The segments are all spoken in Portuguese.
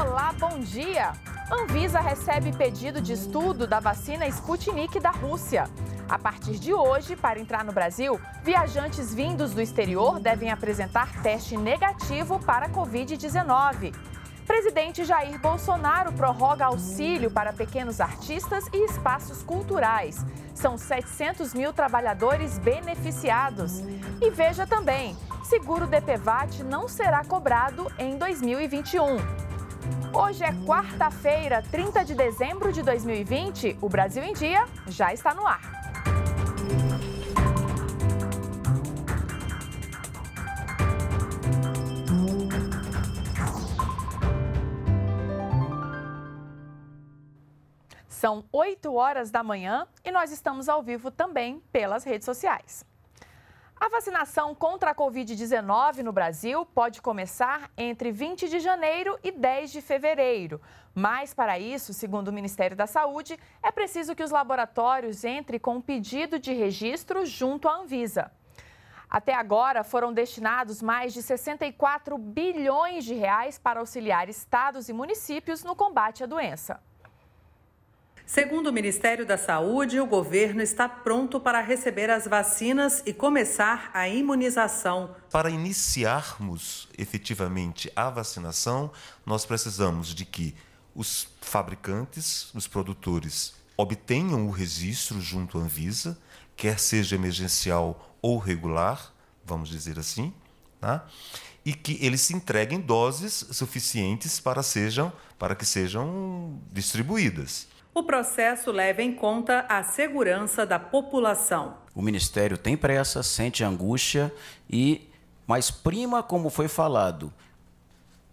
Olá, bom dia! Anvisa recebe pedido de estudo da vacina Sputnik da Rússia. A partir de hoje, para entrar no Brasil, viajantes vindos do exterior devem apresentar teste negativo para a Covid-19. Presidente Jair Bolsonaro prorroga auxílio para pequenos artistas e espaços culturais. São 700 mil trabalhadores beneficiados. E veja também: seguro DPVAT não será cobrado em 2021. Hoje é quarta-feira, 30 de dezembro de 2020. O Brasil em Dia já está no ar. São 8 horas da manhã e nós estamos ao vivo também pelas redes sociais. A vacinação contra a Covid-19 no Brasil pode começar entre 20 de janeiro e 10 de fevereiro. Mas, para isso, segundo o Ministério da Saúde, é preciso que os laboratórios entrem com um pedido de registro junto à Anvisa. Até agora, foram destinados mais de 64 bilhões de reais para auxiliar estados e municípios no combate à doença. Segundo o Ministério da Saúde, o governo está pronto para receber as vacinas e começar a imunização. Para iniciarmos efetivamente a vacinação, nós precisamos de que os fabricantes, os produtores, obtenham o registro junto à Anvisa, quer seja emergencial ou regular, vamos dizer assim, tá? e que eles se entreguem doses suficientes para, sejam, para que sejam distribuídas. O processo leva em conta a segurança da população. O Ministério tem pressa, sente angústia e mas prima como foi falado.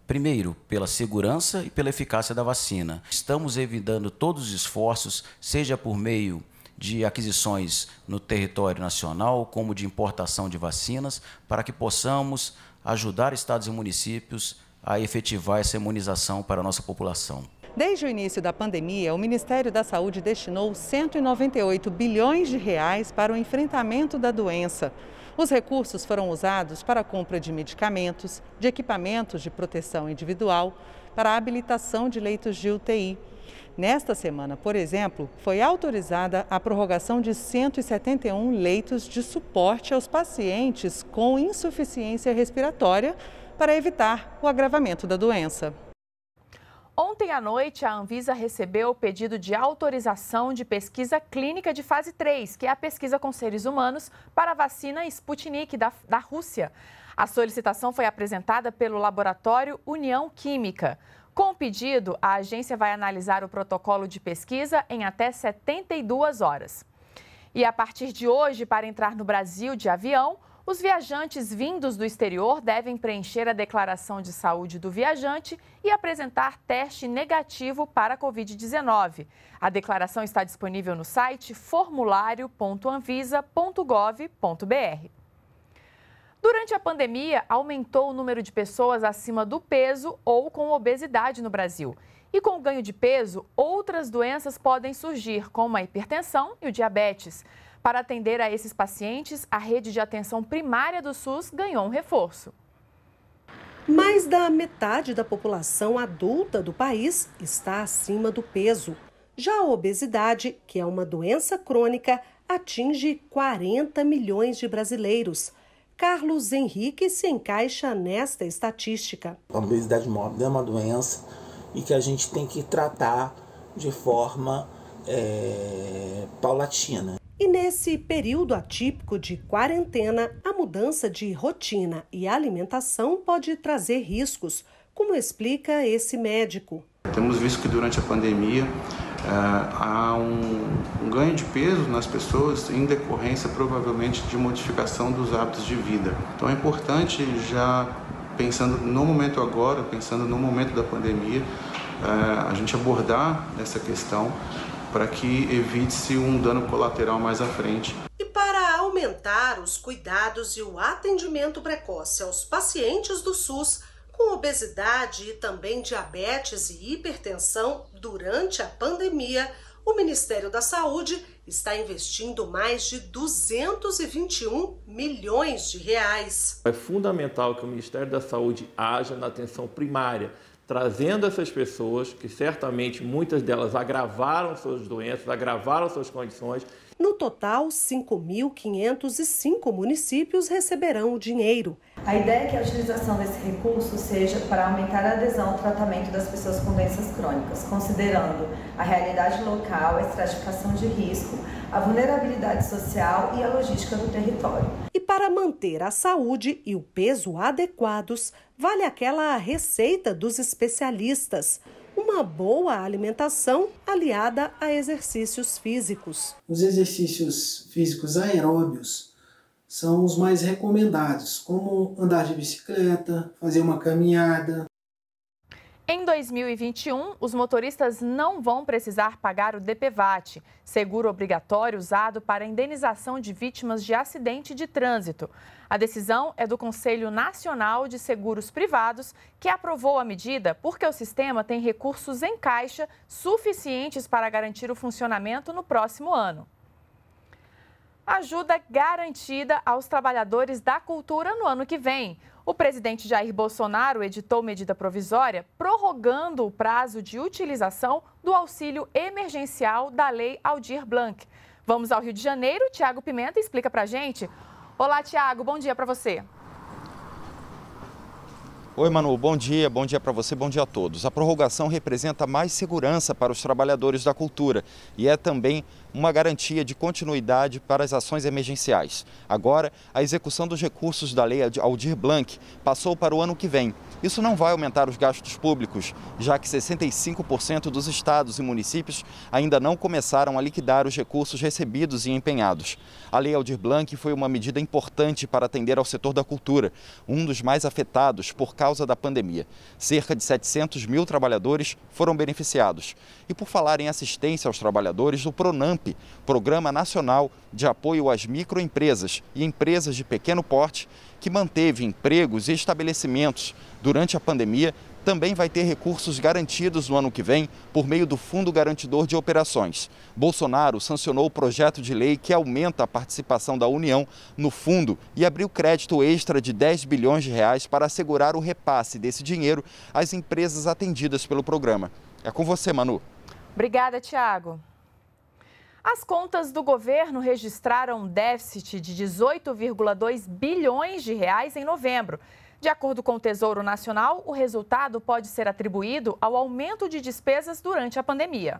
Primeiro, pela segurança e pela eficácia da vacina. Estamos evitando todos os esforços, seja por meio de aquisições no território nacional, como de importação de vacinas, para que possamos ajudar estados e municípios a efetivar essa imunização para a nossa população. Desde o início da pandemia, o Ministério da Saúde destinou 198 bilhões de reais para o enfrentamento da doença. Os recursos foram usados para a compra de medicamentos, de equipamentos de proteção individual, para a habilitação de leitos de UTI. Nesta semana, por exemplo, foi autorizada a prorrogação de 171 leitos de suporte aos pacientes com insuficiência respiratória para evitar o agravamento da doença. Ontem à noite, a Anvisa recebeu o pedido de autorização de pesquisa clínica de fase 3, que é a pesquisa com seres humanos para a vacina Sputnik da, da Rússia. A solicitação foi apresentada pelo laboratório União Química. Com o pedido, a agência vai analisar o protocolo de pesquisa em até 72 horas. E a partir de hoje, para entrar no Brasil de avião, os viajantes vindos do exterior devem preencher a declaração de saúde do viajante e apresentar teste negativo para a Covid-19. A declaração está disponível no site formulário.anvisa.gov.br. Durante a pandemia, aumentou o número de pessoas acima do peso ou com obesidade no Brasil. E com o ganho de peso, outras doenças podem surgir, como a hipertensão e o diabetes. Para atender a esses pacientes, a rede de atenção primária do SUS ganhou um reforço. Mais da metade da população adulta do país está acima do peso. Já a obesidade, que é uma doença crônica, atinge 40 milhões de brasileiros. Carlos Henrique se encaixa nesta estatística. A obesidade mórbida é uma doença e que a gente tem que tratar de forma é, paulatina. E nesse período atípico de quarentena, a mudança de rotina e alimentação pode trazer riscos, como explica esse médico. Temos visto que durante a pandemia uh, há um, um, ganho de peso nas pessoas em decorrência provavelmente de modificação dos hábitos de vida. Então é importante já pensando no momento agora, pensando no momento da pandemia, uh, a gente abordar essa questão para que evite-se um dano colateral mais à frente. E para aumentar os cuidados e o atendimento precoce aos pacientes do SUS com obesidade e também diabetes e hipertensão durante a pandemia, o Ministério da Saúde está investindo mais de 221 milhões de reais. É fundamental que o Ministério da Saúde haja na atenção primária trazendo essas pessoas, que certamente muitas delas agravaram suas doenças, agravaram suas condições. No total, 5.505 municípios receberão o dinheiro. A ideia é que a utilização desse recurso seja para aumentar a adesão ao tratamento das pessoas com doenças crônicas, considerando a realidade local, a estratificação de risco, a vulnerabilidade social e a logística do território. E para manter a saúde e o peso adequados, vale aquela receita dos especialistas uma boa alimentação aliada a exercícios físicos. Os exercícios físicos aeróbios são os mais recomendados, como andar de bicicleta, fazer uma caminhada. Em 2021, os motoristas não vão precisar pagar o DPVAT, seguro obrigatório usado para indenização de vítimas de acidente de trânsito. A decisão é do Conselho Nacional de Seguros Privados, que aprovou a medida porque o sistema tem recursos em caixa suficientes para garantir o funcionamento no próximo ano ajuda garantida aos trabalhadores da cultura no ano que vem. O presidente Jair Bolsonaro editou medida provisória prorrogando o prazo de utilização do auxílio emergencial da Lei Aldir Blanc. Vamos ao Rio de Janeiro. Tiago Pimenta explica para gente. Olá, Tiago. Bom dia para você. Oi, Manu, bom dia, bom dia para você, bom dia a todos. A prorrogação representa mais segurança para os trabalhadores da cultura e é também uma garantia de continuidade para as ações emergenciais. Agora, a execução dos recursos da Lei Aldir Blanc passou para o ano que vem. Isso não vai aumentar os gastos públicos, já que 65% dos estados e municípios ainda não começaram a liquidar os recursos recebidos e empenhados. A Lei Aldir Blanc foi uma medida importante para atender ao setor da cultura, um dos mais afetados por causa da pandemia. Cerca de 700 mil trabalhadores foram beneficiados. E por falar em assistência aos trabalhadores, o Pronamp Programa Nacional de Apoio às Microempresas e Empresas de Pequeno Porte, que manteve empregos e estabelecimentos durante a pandemia, também vai ter recursos garantidos no ano que vem por meio do Fundo Garantidor de Operações. Bolsonaro sancionou o projeto de lei que aumenta a participação da União no fundo e abriu crédito extra de 10 bilhões de reais para assegurar o repasse desse dinheiro às empresas atendidas pelo programa. É com você, Manu. Obrigada, Tiago. As contas do governo registraram um déficit de 18,2 bilhões de reais em novembro. De acordo com o Tesouro Nacional, o resultado pode ser atribuído ao aumento de despesas durante a pandemia.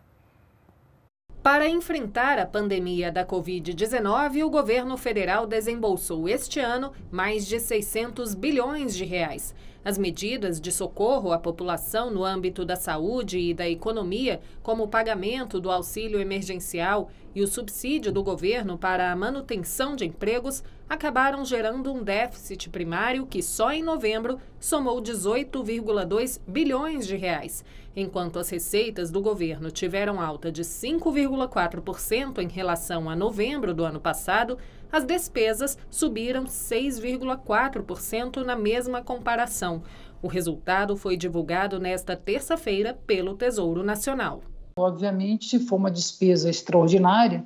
Para enfrentar a pandemia da Covid-19, o governo federal desembolsou este ano mais de 600 bilhões de reais. As medidas de socorro à população no âmbito da saúde e da economia, como o pagamento do auxílio emergencial e o subsídio do governo para a manutenção de empregos, acabaram gerando um déficit primário que só em novembro somou 18,2 bilhões de reais, enquanto as receitas do governo tiveram alta de 5,4% em relação a novembro do ano passado, as despesas subiram 6,4% na mesma comparação. O resultado foi divulgado nesta terça-feira pelo Tesouro Nacional. Obviamente, se for uma despesa extraordinária,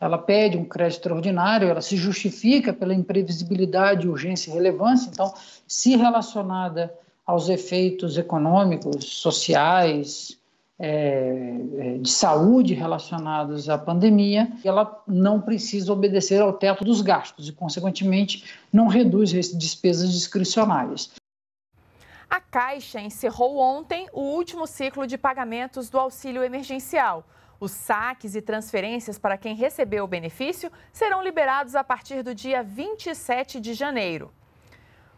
ela pede um crédito extraordinário, ela se justifica pela imprevisibilidade, urgência e relevância. Então, se relacionada aos efeitos econômicos, sociais, é, é, de saúde relacionados à pandemia, ela não precisa obedecer ao teto dos gastos e, consequentemente, não reduz despesas discricionárias. A Caixa encerrou ontem o último ciclo de pagamentos do auxílio emergencial. Os saques e transferências para quem recebeu o benefício serão liberados a partir do dia 27 de janeiro.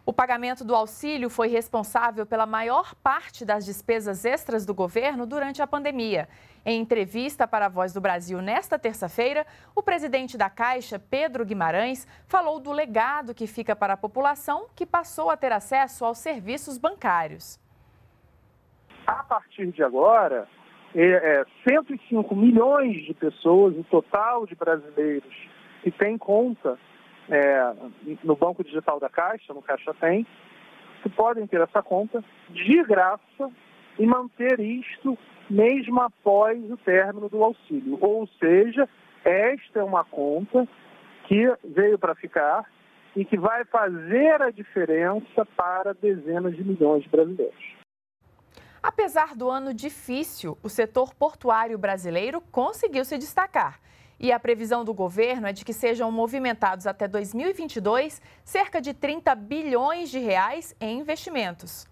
O pagamento do auxílio foi responsável pela maior parte das despesas extras do governo durante a pandemia. Em entrevista para a Voz do Brasil nesta terça-feira, o presidente da Caixa, Pedro Guimarães, falou do legado que fica para a população que passou a ter acesso aos serviços bancários. A partir de agora, é, 105 é, milhões de pessoas, o total de brasileiros que têm conta é, no banco digital da Caixa, no Caixa Tem, que podem ter essa conta de graça e manter isto mesmo após o término do auxílio. Ou seja, esta é uma conta que veio para ficar e que vai fazer a diferença para dezenas de milhões de brasileiros. Apesar do ano difícil, o setor portuário brasileiro conseguiu se destacar. E a previsão do governo é de que sejam movimentados até 2022 cerca de 30 bilhões de reais em investimentos.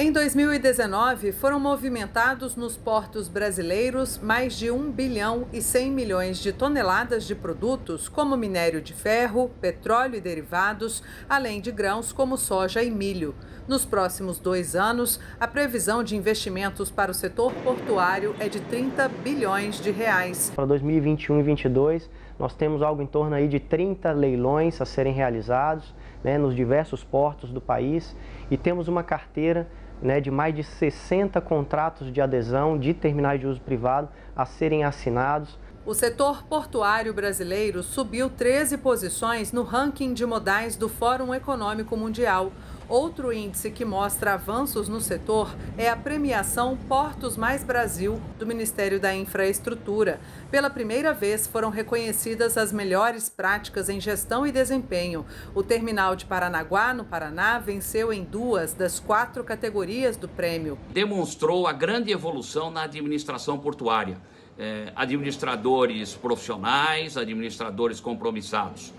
Em 2019, foram movimentados nos portos brasileiros mais de 1 bilhão e 100 milhões de toneladas de produtos como minério de ferro, petróleo e derivados, além de grãos como soja e milho. Nos próximos dois anos, a previsão de investimentos para o setor portuário é de 30 bilhões de reais. Para 2021 e 2022, nós temos algo em torno aí de 30 leilões a serem realizados né, nos diversos portos do país e temos uma carteira né, de mais de 60 contratos de adesão de terminais de uso privado a serem assinados. O setor portuário brasileiro subiu 13 posições no ranking de modais do Fórum Econômico Mundial. Outro índice que mostra avanços no setor é a premiação Portos Mais Brasil do Ministério da Infraestrutura. Pela primeira vez foram reconhecidas as melhores práticas em gestão e desempenho. O terminal de Paranaguá, no Paraná, venceu em duas das quatro categorias do prêmio. Demonstrou a grande evolução na administração portuária. É, administradores profissionais, administradores compromissados.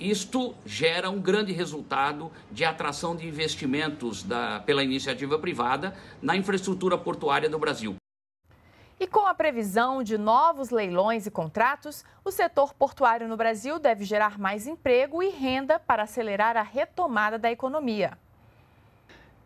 Isto gera um grande resultado de atração de investimentos da, pela iniciativa privada na infraestrutura portuária do Brasil. E com a previsão de novos leilões e contratos, o setor portuário no Brasil deve gerar mais emprego e renda para acelerar a retomada da economia.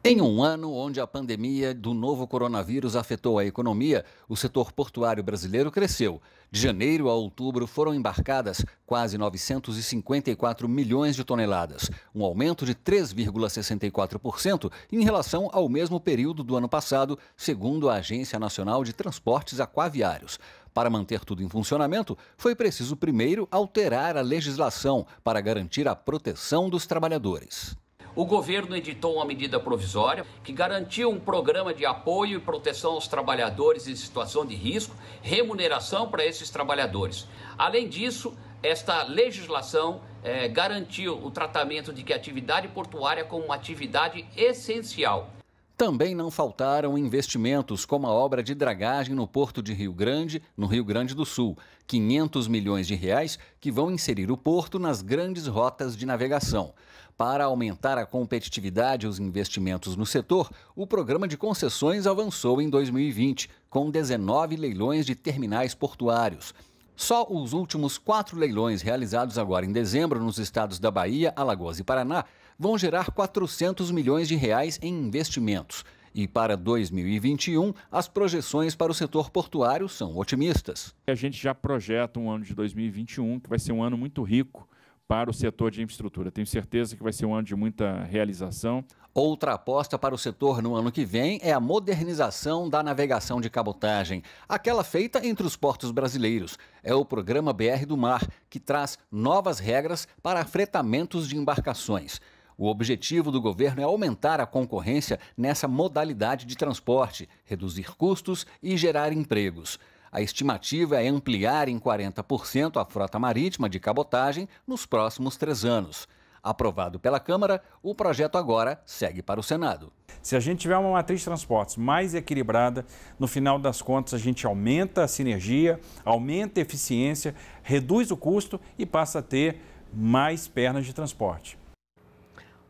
Em um ano onde a pandemia do novo coronavírus afetou a economia, o setor portuário brasileiro cresceu. De janeiro a outubro foram embarcadas quase 954 milhões de toneladas, um aumento de 3,64% em relação ao mesmo período do ano passado, segundo a Agência Nacional de Transportes Aquaviários. Para manter tudo em funcionamento, foi preciso primeiro alterar a legislação para garantir a proteção dos trabalhadores o governo editou uma medida provisória que garantiu um programa de apoio e proteção aos trabalhadores em situação de risco, remuneração para esses trabalhadores. Além disso, esta legislação é, garantiu o tratamento de que a atividade portuária como uma atividade essencial. Também não faltaram investimentos, como a obra de dragagem no Porto de Rio Grande, no Rio Grande do Sul. 500 milhões de reais que vão inserir o porto nas grandes rotas de navegação. Para aumentar a competitividade e os investimentos no setor, o programa de concessões avançou em 2020, com 19 leilões de terminais portuários. Só os últimos quatro leilões realizados agora em dezembro nos estados da Bahia, Alagoas e Paraná vão gerar 400 milhões de reais em investimentos. E para 2021, as projeções para o setor portuário são otimistas. A gente já projeta um ano de 2021 que vai ser um ano muito rico para o setor de infraestrutura. Tenho certeza que vai ser um ano de muita realização. Outra aposta para o setor no ano que vem é a modernização da navegação de cabotagem, aquela feita entre os portos brasileiros. É o programa BR do Mar, que traz novas regras para fretamentos de embarcações. O objetivo do governo é aumentar a concorrência nessa modalidade de transporte, reduzir custos e gerar empregos. A estimativa é ampliar em 40% a frota marítima de cabotagem nos próximos três anos. Aprovado pela Câmara, o projeto agora segue para o Senado. Se a gente tiver uma matriz de transportes mais equilibrada, no final das contas a gente aumenta a sinergia, aumenta a eficiência, reduz o custo e passa a ter mais pernas de transporte.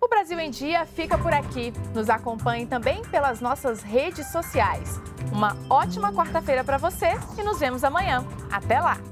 O Brasil em Dia fica por aqui. Nos acompanhe também pelas nossas redes sociais. Uma ótima quarta-feira para você e nos vemos amanhã. Até lá!